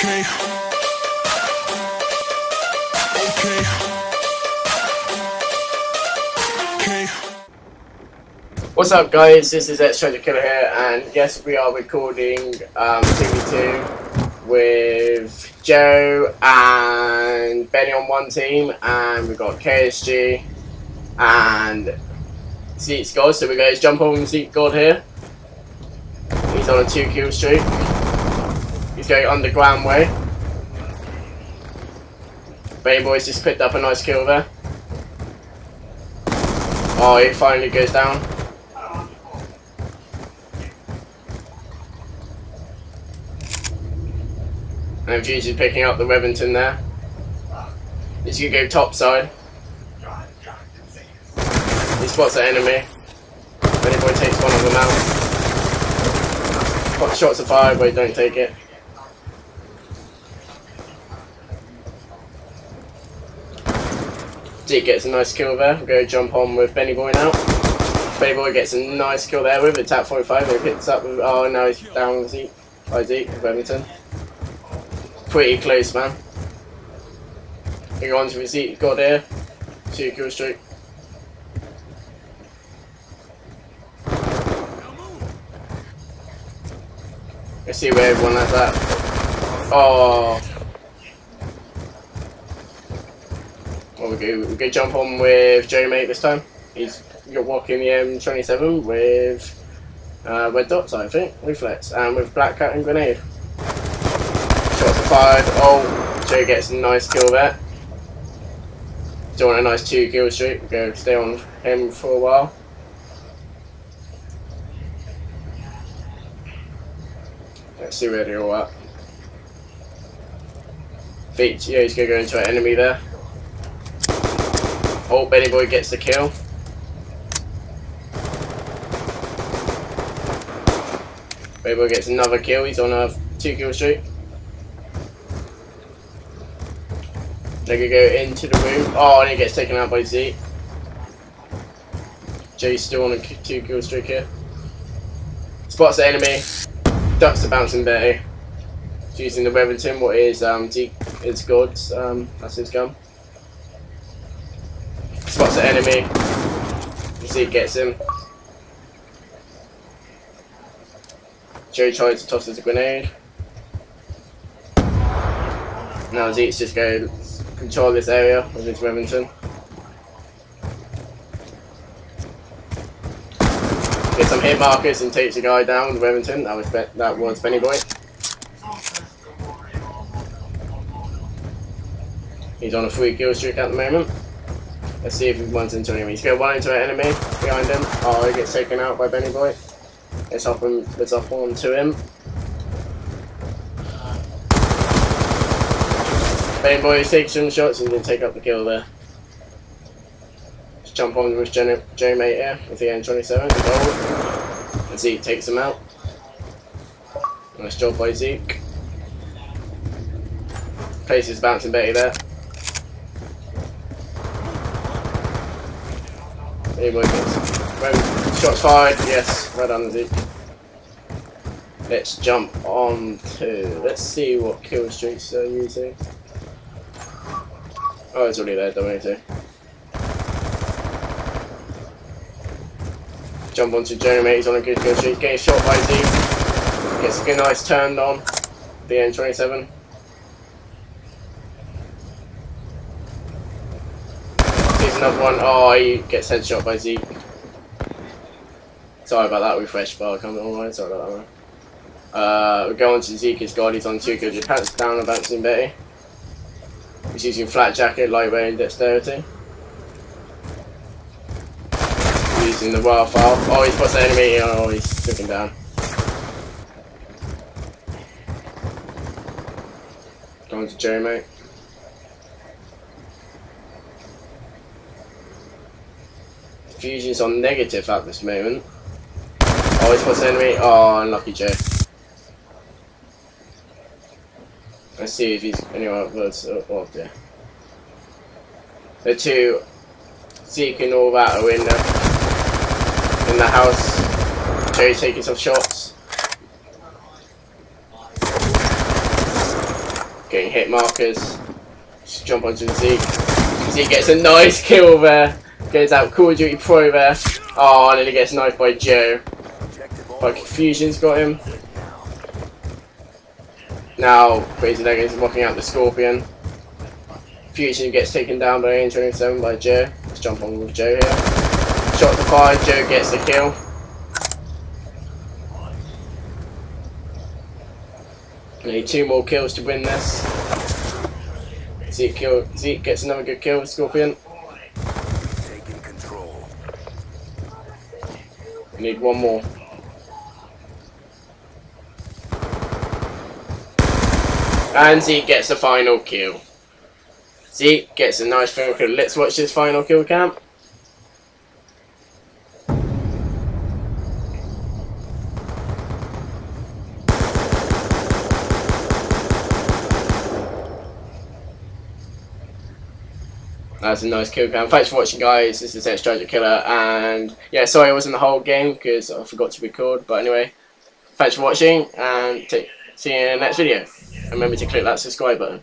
Okay. What's up guys, this is X Tragic Killer here and yes we are recording um, 2v2 with Joe and Benny on one team and we've got KSG and Zeke God, so we're going to jump on Zeke God here. He's on a two kill streak. He's going underground way. Benny Boy's just picked up a nice kill there. Oh, he finally goes down. And Fuse is picking up the Remington there. He's gonna go top side. He spots the enemy. Benny Boy takes one of them out. Shots of fire, but don't take it. Zeke gets a nice kill there. Go jump on with Benny Boy now. Benny Boy gets a nice kill there with a Tac-45. He picks up with. Oh no, he's down Zeke. By Zeke, Remington. Pretty close, man. He on to Zeke. Got here. Two kill streak. Let's see where everyone has that. Oh. Well, we go, we go jump on with Joe Mate this time. He's you're walking the M27 with uh, red dots, I think, reflex, and with black cat and grenade. Shots are fired. Oh, Joe gets a nice kill there. Still want a nice two kill streak. Go stay on him for a while. Let's see where they're all at. Feet, yeah, he's gonna go into an enemy there. Oh, Benny Boy gets the kill. Boy gets another kill, he's on a two kill streak. They're gonna go into the room. Oh, and he gets taken out by Z. Jay's still on a two kill streak here. Spots the enemy. Ducks the bouncing Betty. Using the Remington, what is um D is God's, um that's his gun. Spots the enemy. You see it gets him. Joe tries to toss us a grenade. Now Zeke's just going to control this area with his Remington. Get some hit markers and takes the guy down with Remington. That was that was Benny Boy. He's on a free kill streak at the moment. Let's see if he runs into enemy. He's to run into an enemy behind him. Oh, he gets taken out by Benny Boy. It's up, him, it's up onto him. Benny Boy takes some shots and can take up the kill there. Just jump on with J Mate here with the M27. Gold. And Zeke takes him out. Nice job by Zeke. Places bouncing Betty there. Boy gets well, shots fired. Yes, well done, Zeke. Let's jump on to. Let's see what kill streaks they're using. Oh, it's already there, too. Jump onto Jeremy, he's on a good kill streak. Getting shot by Zeke. Gets a good nice turned on. The M27. Another one. Oh, he gets headshot by Zeke. Sorry about that refresh bar coming online. Sorry about that one. Uh, we're going to Zeke's god. He's on two good. Your pants down and bouncing Betty. He's using flak jacket, lightweight, and dexterity. Using the wildfire. Oh, he's the enemy. Oh, he's took down. Going to Joe, mate. Fusion's on negative at this moment. Oh, he's put the enemy. Oh, unlucky Joe. Let's see if he's. Oh, oh dear. The two seeking all that are in the in the house. Joe's taking some shots. getting hit markers. Just jump onto Zeke. Zeke gets a nice kill there. Gets out Call of Duty Pro there. Oh, and then he gets knifed by Joe. But Confusion's got him. Now, Crazy Leg is walking out the Skorpion. Fusion gets taken down by Angel 27 by Joe. Let's jump on with Joe here. Shot to fire, Joe gets the kill. Need two more kills to win this. Zeke, kill, Zeke gets another good kill with Skorpion. Taking control. Need one more. And Zeke gets the final kill. Zeke gets a nice final kill. Let's watch this final kill cam. That's a nice kill cam. Thanks for watching, guys. This is Ex Tragic Killer, and yeah, sorry I wasn't the whole game because I forgot to record. But anyway, thanks for watching, and see you in the next video. And remember to click that subscribe button.